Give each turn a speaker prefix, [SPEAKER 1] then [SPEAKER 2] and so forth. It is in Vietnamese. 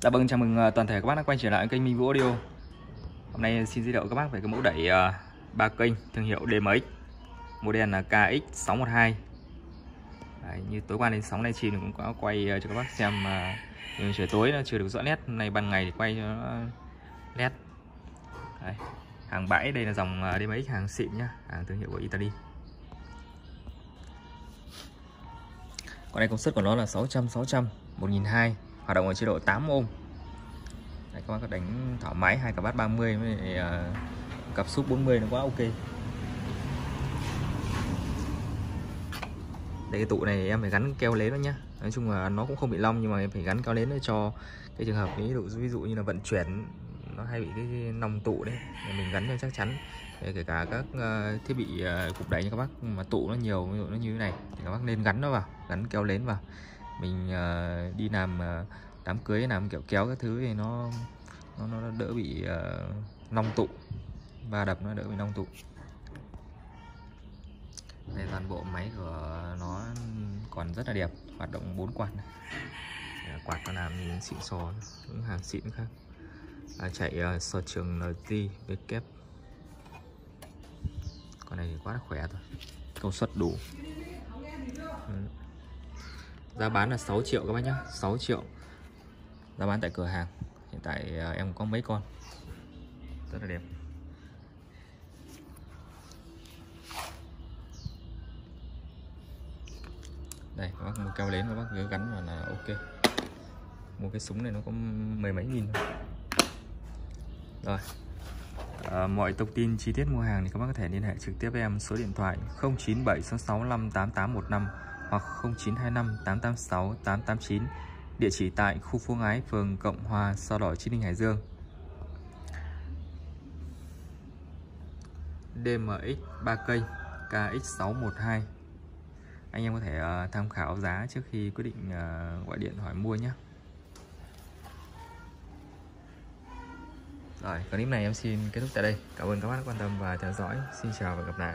[SPEAKER 1] Dạ vâng, chào mừng ờ, toàn thể các bác đã quay trở lại kênh Minh Vũ Audio. Hôm nay xin giới thiệu các bác về cái mẫu đẩy uh, ba kênh thương hiệu DMX Model là KX612 Đấy, Như tối qua đến sóng live stream cũng có quay uh, cho các bác xem uh, Nhưng trời tối nó chưa được rõ nét. Hôm nay ban ngày thì quay cho nó nét. Đấy. Hàng bãi đây là dòng uh, DMX hàng xịn nhá Hàng thương hiệu của Italy. Con này công suất của nó là 600 600 1200 hoạt động ở chế độ 8 ôm. Đấy, các bác có đánh thoải mái hai cặp bát 30 với uh, cặp súp 40 nó quá ok. Đây cái tụ này em phải gắn keo lến đó nhá. Nói chung là nó cũng không bị long nhưng mà em phải gắn keo lến để cho cái trường hợp ví dụ ví dụ như là vận chuyển nó hay bị cái nòng tụ đấy mình gắn cho chắc chắn. Để kể cả các uh, thiết bị uh, cục đẩy như các bác mà tụ nó nhiều ví dụ nó như thế này thì các bác nên gắn nó vào gắn keo lến vào mình uh, đi làm uh, đám cưới làm kiểu kéo các thứ thì nó nó, nó đỡ bị uh, nong tụ. Ba đập nó đỡ bị nong tụ. Đây toàn bộ máy của nó còn rất là đẹp hoạt động bốn quạt này. Quạt nó làm nhìn xịn sò những hàng xịn khác. À, chạy uh, sở trường NT với kép. Con này thì quá là khỏe rồi công suất đủ giá bán là 6 triệu các bác nhá 6 triệu. Giá bán tại cửa hàng hiện tại ờ, em có mấy con. Rất là đẹp. Đây các bác mua keo đến các bác cứ gắn vào là ok. Mua cái súng này nó có mười mấy nghìn thôi. Rồi. À, mọi thông tin chi tiết mua hàng thì các bác có thể liên hệ trực tiếp với em số điện thoại 0976658815 hoặc 0925 886 889 địa chỉ tại khu phố Ái, phường Cộng Hòa, Sao Đỏ, Chí Ninh, Hải Dương. DMX 3 cây KX612 anh em có thể uh, tham khảo giá trước khi quyết định uh, gọi điện hỏi mua nhé. Rồi clip này em xin kết thúc tại đây. Cảm ơn các bác đã quan tâm và theo dõi. Xin chào và gặp lại.